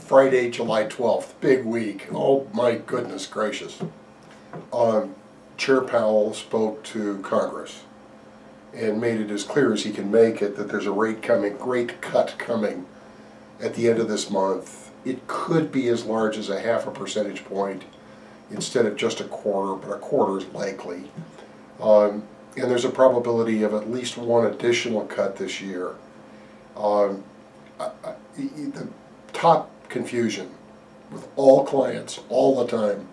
Friday, July 12th, big week. Oh my goodness gracious. Um, Chair Powell spoke to Congress and made it as clear as he can make it that there's a rate coming, rate cut coming at the end of this month. It could be as large as a half a percentage point instead of just a quarter, but a quarter is likely. Um, and there's a probability of at least one additional cut this year. Um, I, I, the top confusion with all clients all the time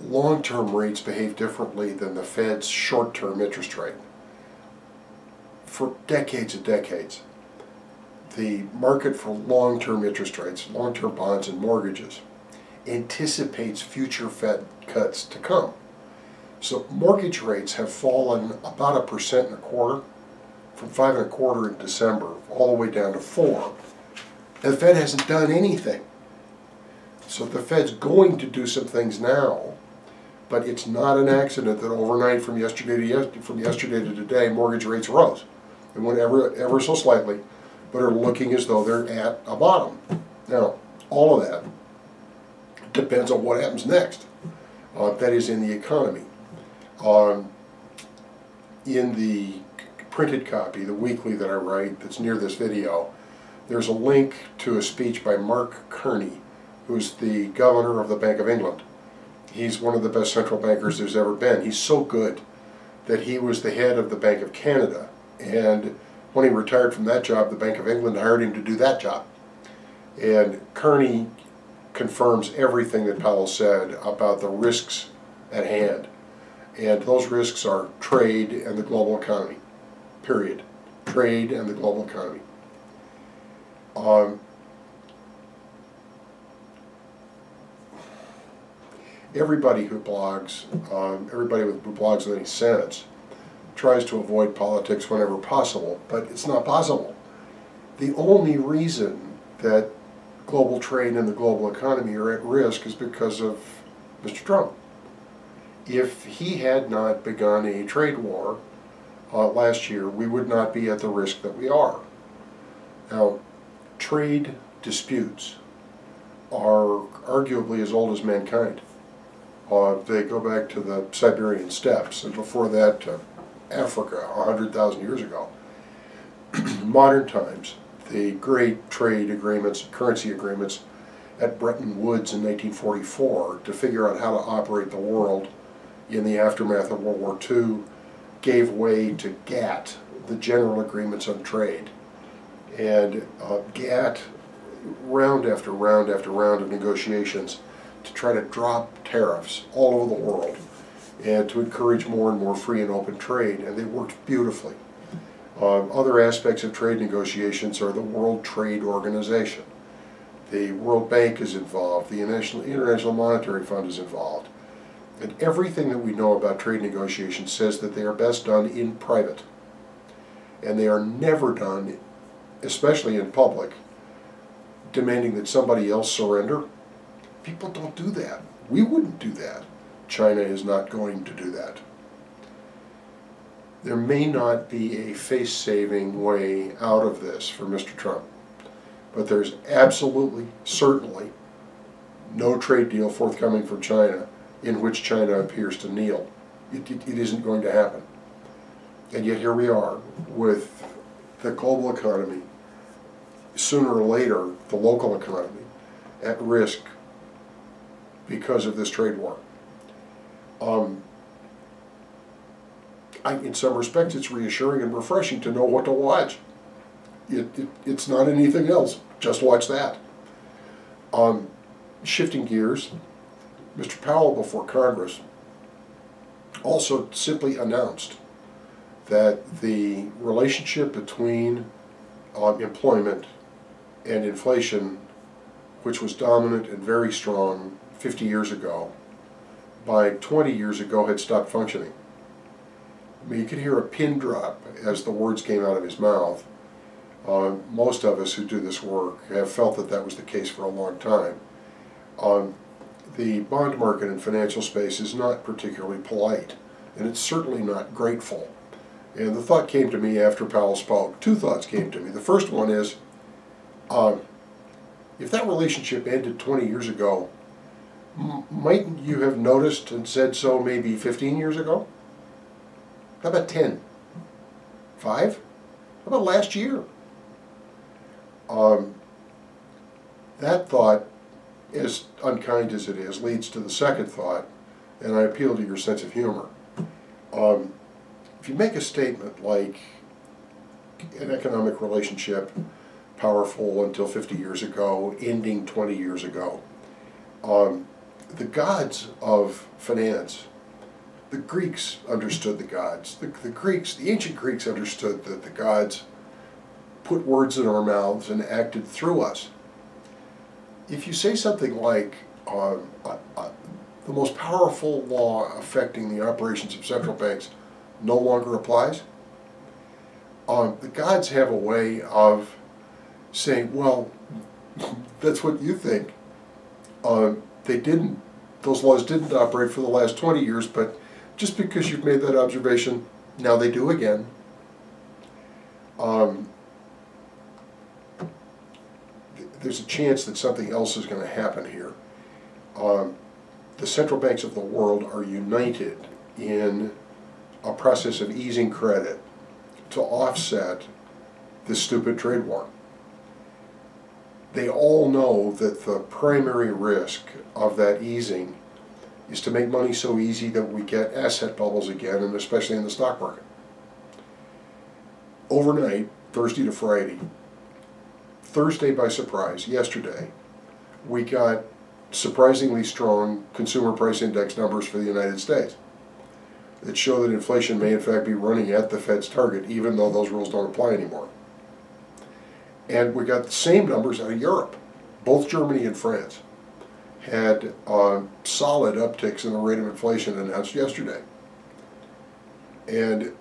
long-term rates behave differently than the Fed's short-term interest rate. For decades and decades, the market for long-term interest rates, long-term bonds and mortgages, anticipates future Fed cuts to come. So mortgage rates have fallen about a percent and a quarter, from five and a quarter in December all the way down to four. The Fed hasn't done anything. So the Fed's going to do some things now, but it's not an accident that overnight from yesterday to from yesterday to today mortgage rates rose. And went ever, ever so slightly, but are looking as though they're at a bottom. Now, all of that depends on what happens next. Uh, that is in the economy. Um, in the printed copy, the weekly that I write that's near this video, there's a link to a speech by Mark Carney, who's the governor of the Bank of England. He's one of the best central bankers there's ever been. He's so good that he was the head of the Bank of Canada. And when he retired from that job, the Bank of England hired him to do that job. And Carney confirms everything that Powell said about the risks at hand. And those risks are trade and the global economy, period. Trade and the global economy. Um, everybody who blogs, um, everybody who blogs with any sense, tries to avoid politics whenever possible, but it's not possible. The only reason that global trade and the global economy are at risk is because of Mr. Trump. If he had not begun a trade war uh, last year, we would not be at the risk that we are. Now, trade disputes are arguably as old as mankind. Uh, they go back to the Siberian steppes, and before that to Africa, 100,000 years ago. Modern times, the great trade agreements, currency agreements at Bretton Woods in 1944 to figure out how to operate the world in the aftermath of World War II gave way to GATT, the General Agreements on Trade. And uh, GATT, round after round after round of negotiations to try to drop tariffs all over the world and to encourage more and more free and open trade, and they worked beautifully. Um, other aspects of trade negotiations are the World Trade Organization. The World Bank is involved, the International Monetary Fund is involved. And everything that we know about trade negotiations says that they are best done in private. And they are never done, especially in public, demanding that somebody else surrender. People don't do that. We wouldn't do that. China is not going to do that there may not be a face-saving way out of this for Mr. Trump. But there's absolutely, certainly, no trade deal forthcoming from China in which China appears to kneel. It, it, it isn't going to happen. And yet here we are with the global economy, sooner or later the local economy, at risk because of this trade war. Um, I, in some respects, it's reassuring and refreshing to know what to watch. It, it, it's not anything else. Just watch that. Um, shifting gears, Mr. Powell before Congress also simply announced that the relationship between um, employment and inflation, which was dominant and very strong 50 years ago, by 20 years ago had stopped functioning. I mean, you could hear a pin drop as the words came out of his mouth. Uh, most of us who do this work have felt that that was the case for a long time. Um, the bond market and financial space is not particularly polite, and it's certainly not grateful. And the thought came to me after Powell spoke. Two thoughts came to me. The first one is, um, If that relationship ended 20 years ago, mightn't you have noticed and said so maybe 15 years ago? How about 10? Five? How about last year? Um, that thought, as unkind as it is, leads to the second thought, and I appeal to your sense of humor. Um, if you make a statement like an economic relationship powerful until 50 years ago, ending 20 years ago, um, the gods of finance, the Greeks understood the gods. The, the Greeks, the ancient Greeks understood that the gods put words in our mouths and acted through us. If you say something like, um, uh, uh, the most powerful law affecting the operations of central banks no longer applies, um, the gods have a way of saying, well, that's what you think. Um, they didn't, those laws didn't operate for the last 20 years, but just because you've made that observation, now they do again. Um, th- there's a chance that something else is going to happen here. Um, the central banks of the world are united in a process of easing credit to offset this stupid trade war. They all know that the primary risk of that easing is to make money so easy that we get asset bubbles again, and especially in the stock market. Overnight, Thursday to Friday, Thursday by surprise, yesterday, we got surprisingly strong consumer price index numbers for the United States that show that inflation may in fact be running at the Fed's target, even though those rules don't apply anymore. And we got the same numbers out of Europe. Both Germany and France had uh, solid upticks in the rate of inflation announced yesterday. And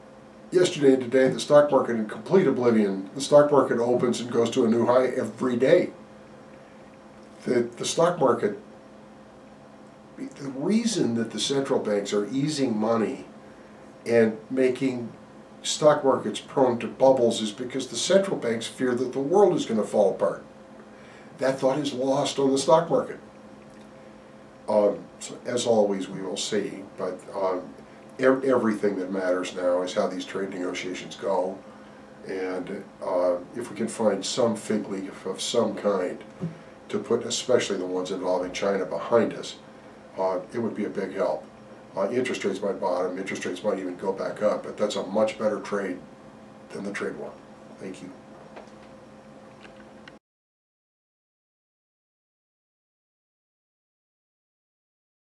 yesterday and today, the stock market in complete oblivion. The stock market opens and goes to a new high every day. The, the stock market, the reason that the central banks are easing money and making stock markets prone to bubbles is because the central banks fear that the world is going to fall apart. That thought is lost on the stock market. Um, so as always, we will see, but um, ev- everything that matters now is how these trade negotiations go. And uh, if we can find some fig leaf of some kind to put, especially the ones involving China, behind us, uh, it would be a big help. Uh, interest rates might bottom, interest rates might even go back up, but that's a much better trade than the trade war. Thank you.